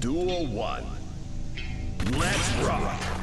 Duel 1. Let's rock!